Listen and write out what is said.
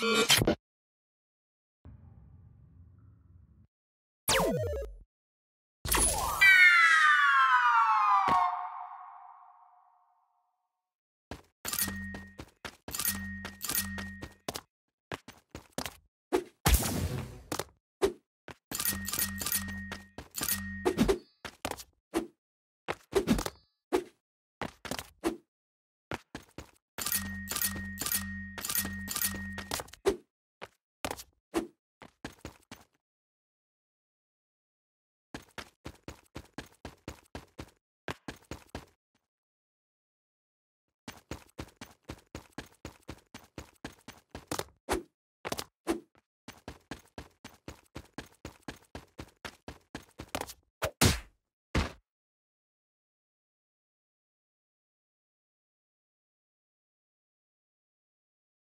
you